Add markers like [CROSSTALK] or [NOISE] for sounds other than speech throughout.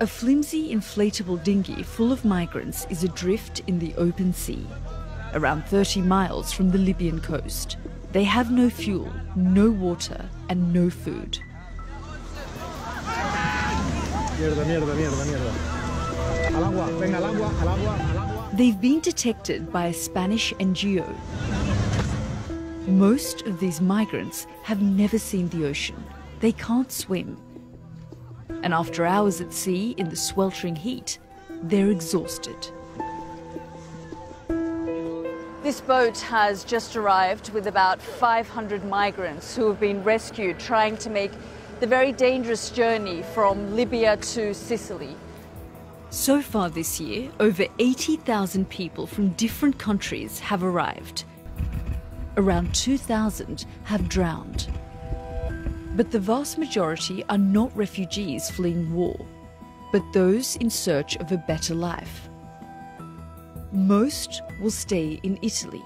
A flimsy inflatable dinghy full of migrants is adrift in the open sea, around 30 miles from the Libyan coast. They have no fuel, no water, and no food. They've been detected by a Spanish NGO. Most of these migrants have never seen the ocean. They can't swim. And after hours at sea in the sweltering heat, they're exhausted. This boat has just arrived with about 500 migrants who have been rescued trying to make the very dangerous journey from Libya to Sicily. So far this year, over 80,000 people from different countries have arrived. Around 2,000 have drowned. But the vast majority are not refugees fleeing war, but those in search of a better life. Most will stay in Italy.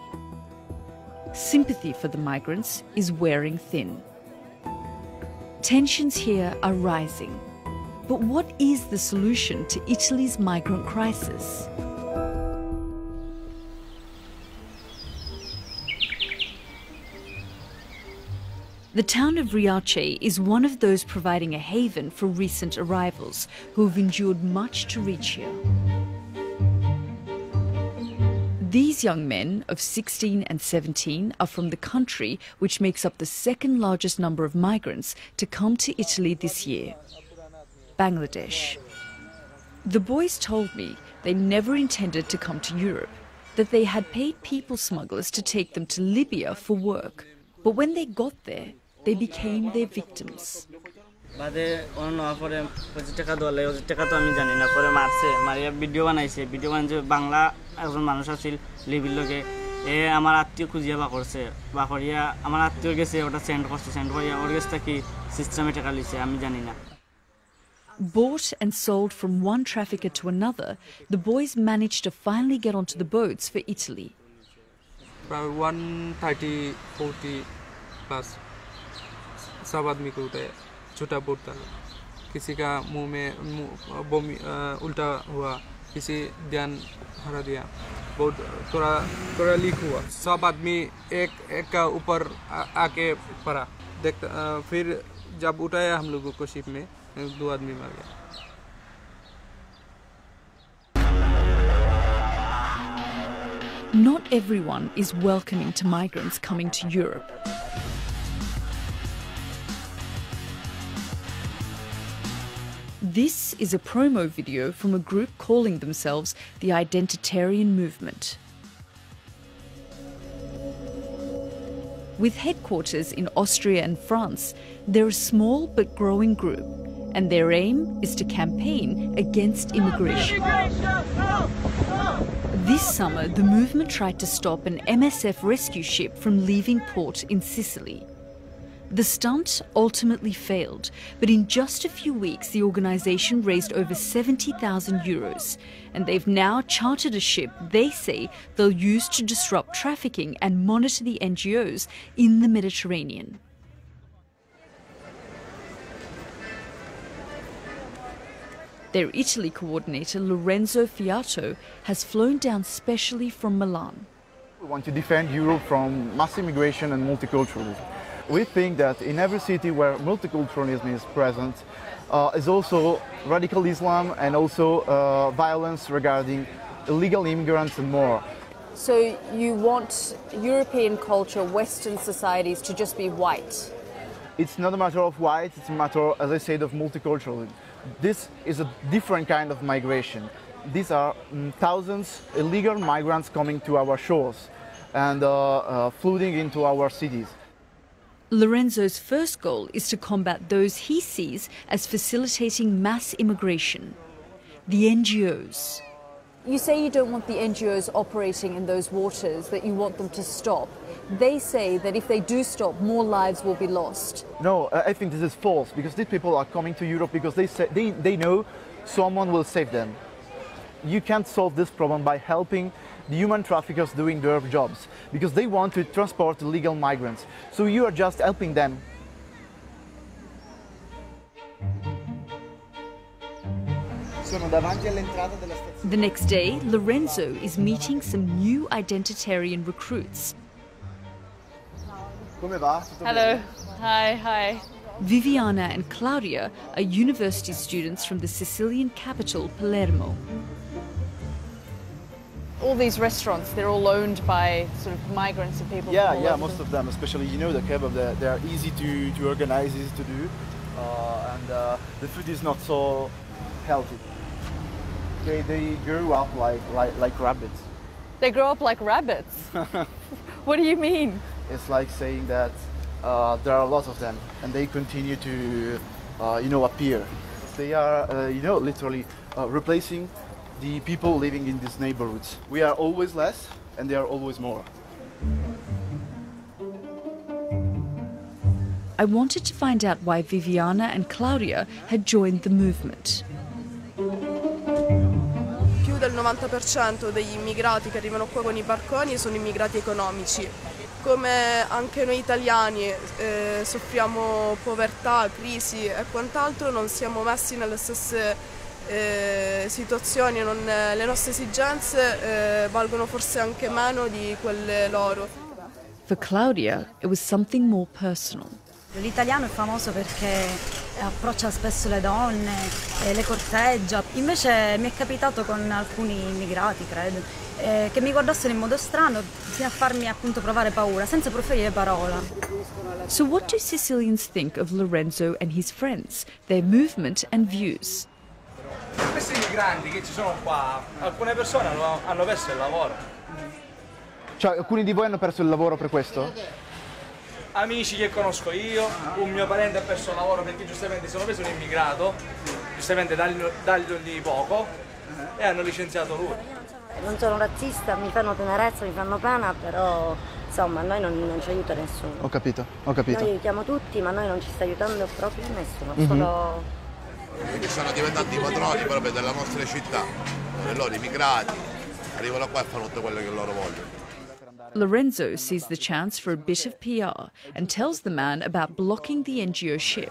Sympathy for the migrants is wearing thin. Tensions here are rising. But what is the solution to Italy's migrant crisis? The town of Riace is one of those providing a haven for recent arrivals who have endured much to reach here. These young men of 16 and 17 are from the country which makes up the second largest number of migrants to come to Italy this year Bangladesh. The boys told me they never intended to come to Europe, that they had paid people smugglers to take them to Libya for work. But when they got there, they became their victims. বাদে অন্য হওয়ার পরে পঁচিশ টাকা দেওয়ার লাগে পঁচিশ টাকা তো আমি জানি না পরে মারছে মারিয়া ভিডিও বানাইছে ভিডিও বানাইছে বাংলা একজন মানুষ আছিল লিবির লোকে এ আমার আত্মীয় খুঁজিয়া বা করছে বা করিয়া আমার আত্মীয় গেছে ওটা সেন্ড করছে সেন্ড করিয়া ওর কাছে কি সিস্টেমে টাকা লিছে আমি জানি না Bought and sold from one trafficker to another, the boys managed to finally get onto the boats for Italy. About 130, 40 plus. सब आदमी को उठाया छोटा बोट था किसी का मुँह में, मुँह उल्टा हुआ, किसी ध्यान हरा दिया, बहुत थोड़ा थोड़ा लीक हुआ। सब आदमी एक एक का ऊपर आके पड़ा। देख फिर जब उठाया हम लोगों को शिप में, दो आदमी मर गया Not everyone is welcoming to migrants coming to Europe. This is a promo video from a group calling themselves the Identitarian Movement. With headquarters in Austria and France, they're a small but growing group, and their aim is to campaign against immigration. This summer, the movement tried to stop an MSF rescue ship from leaving port in Sicily. The stunt ultimately failed, but in just a few weeks, the organisation raised over 70,000 euros, and they've now chartered a ship they say they'll use to disrupt trafficking and monitor the NGOs in the Mediterranean. Their Italy coordinator, Lorenzo Fiato, has flown down specially from Milan. We want to defend Europe from mass immigration and multiculturalism. We think that in every city where multiculturalism is present uh, is also radical Islam and also uh, violence regarding illegal immigrants and more. So you want European culture, Western societies to just be white? It's not a matter of white, it's a matter, as I said, of multiculturalism. This is a different kind of migration. These are mm, thousands illegal migrants coming to our shores and uh, uh, flooding into our cities. Lorenzo's first goal is to combat those he sees as facilitating mass immigration the NGOs. You say you don't want the NGOs operating in those waters, that you want them to stop. They say that if they do stop, more lives will be lost. No, I I think this is false because these people are coming to Europe because they, say, they, they know someone will save them. You can't solve this problem by helping the human traffickers doing their jobs because they want to transport illegal migrants. So you are just helping them sono davanti all'entrata della stazione. The next day, Lorenzo is meeting some new identitarian recruits. Come va? Tutto Hello. Hi, hi. Viviana and Claudia are university students from the Sicilian capital, Palermo. All these restaurants, they're all owned by sort of migrants and people. Yeah, yeah, most the- of them, especially you know the kebab, they, they are easy to, to organize, easy to do, uh, and uh, the food is not so healthy. They, they grow up like, like, like rabbits. They grow up like rabbits. [LAUGHS] what do you mean? It's like saying that uh, there are a lot of them, and they continue to, uh, you know, appear. They are, uh, you know, literally uh, replacing the people living in these neighborhoods. We are always less, and they are always more. I wanted to find out why Viviana and Claudia had joined the movement. Più del 90% degli immigrati che arrivano qua con i barconi sono immigrati economici. Come anche noi italiani eh, soffriamo povertà, crisi e quant'altro, non siamo messi nelle stesse eh, situazioni, non- le nostre esigenze eh, valgono forse anche meno di quelle loro. For Claudia, it was something more personal. L'italiano è famoso perché approccia spesso le donne, eh, le corteggia. Invece mi è capitato con alcuni immigrati, credo, eh, che mi guardassero in modo strano fino a farmi appunto provare paura, senza proferire parola. So, what do Sicilians think of Lorenzo and his friends, their movement and views? Questi migranti che ci sono qua, alcune persone hanno, hanno perso il lavoro. Cioè, alcuni di voi hanno perso il lavoro per questo? Amici che conosco io, un mio parente ha perso il lavoro perché giustamente sono preso un immigrato, giustamente dagli, dagli poco, e hanno licenziato lui. Non sono razzista, mi fanno tenerezza, mi fanno pena, però insomma a noi non, non ci aiuta nessuno. Ho capito, ho capito. Noi aiutiamo tutti, ma a noi non ci sta aiutando proprio nessuno, Mhm. solo che sono diventati i padroni proprio della nostra città, e loro immigrati arrivano qua e fanno tutto quello che loro vogliono. Lorenzo sees the chance for a bit of PR and tells the man about blocking the NGO ship.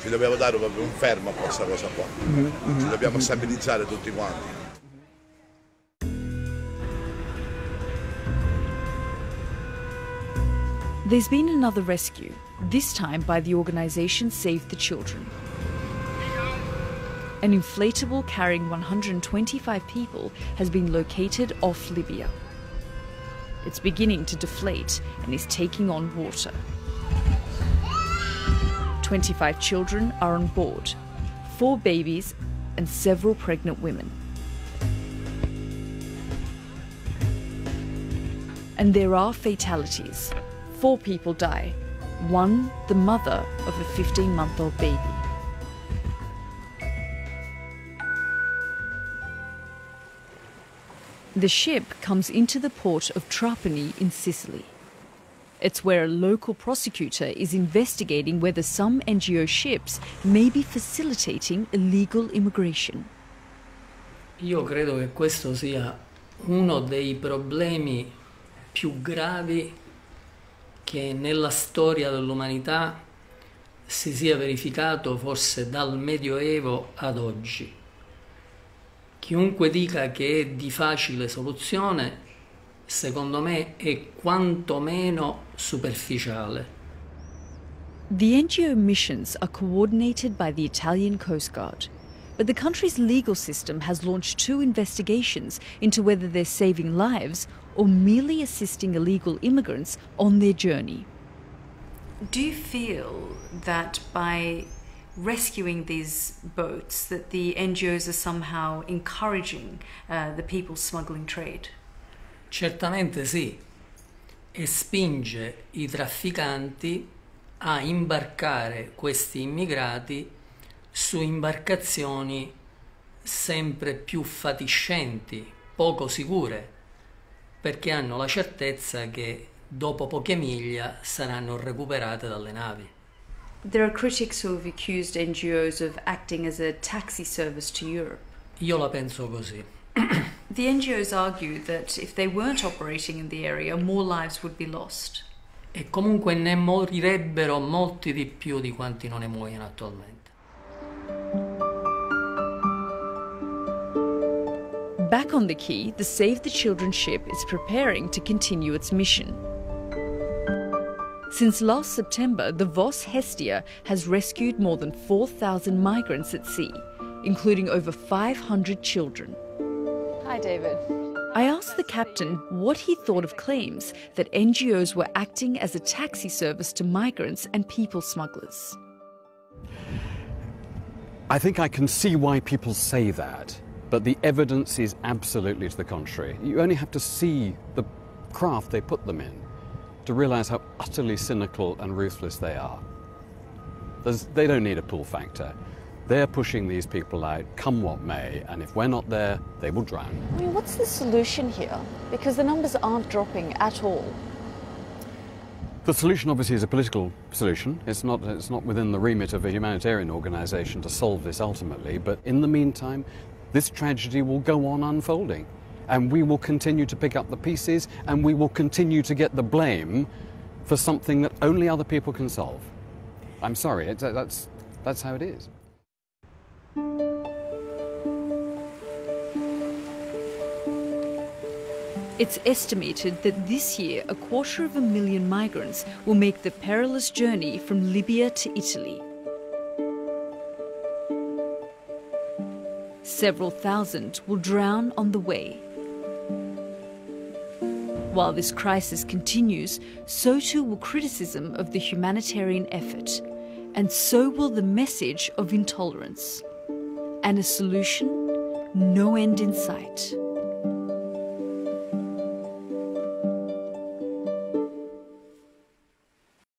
Ci dobbiamo dare proprio un fermo a questa cosa qua, ci dobbiamo stabilizzare tutti quanti. There's been another rescue, this time by the organisation Save the Children. An inflatable carrying 125 people has been located off Libya. It's beginning to deflate and is taking on water. 25 children are on board, four babies, and several pregnant women. And there are fatalities. Four people die, one, the mother of a 15 month old baby. The ship comes into the port of Trapani in Sicily. It's where a local prosecutor is investigating whether some NGO ships may be facilitating illegal immigration. Io credo che questo sia uno dei problemi più gravi che nella storia dell'umanità si sia verificato forse dal Medioevo ad oggi. Chiunque dica che è di facile soluzione, secondo me è quantomeno superficiale. The NGO missions are coordinated by the Italian Coast Guard, but the country's legal system has launched two investigations into whether they're saving lives or merely assisting illegal immigrants on their journey. Do you feel that by rescuing these boats that the NGOs are somehow encouraging uh, the people smuggling trade? Certamente sì, e spinge i trafficanti a imbarcare questi immigrati su imbarcazioni sempre più fatiscenti, poco sicure, perché hanno la certezza che dopo poche miglia saranno recuperate dalle navi. There are critics who have accused NGOs of acting as a taxi service to Europe. Io la penso così. [CLEARS THROAT] The NGOs argue that if they weren't operating in the area, more lives would be lost. E comunque ne morirebbero molti di più di quanti non ne muoiono attualmente. Back on the quay, the Save the Children ship is preparing to continue its mission. Since last September, the Vos Hestia has rescued more than 4,000 migrants at sea, including over 500 children. Hi, David. I asked the captain what he thought of claims that NGOs were acting as a taxi service to migrants and people smugglers. I think I can see why people say that, but the evidence is absolutely to the contrary. You only have to see the craft they put them in to realize how utterly cynical and ruthless they are. There's, they don't need a pull factor. They're pushing these people out, come what may, and if we're not there, they will drown. I mean, what's the solution here? Because the numbers aren't dropping at all. The solution obviously is a political solution. It's not, it's not within the remit of a humanitarian organisation to solve this ultimately, but in the meantime, this tragedy will go on unfolding. And we will continue to pick up the pieces and we will continue to get the blame for something that only other people can solve. I'm sorry, it's, uh, that's, that's how it is. It's estimated that this year a quarter of a million migrants will make the perilous journey from Libya to Italy. Several thousand will drown on the way. While this crisis continues, so too will criticism of the humanitarian effort, and so will the message of intolerance. And a solution? No end in sight.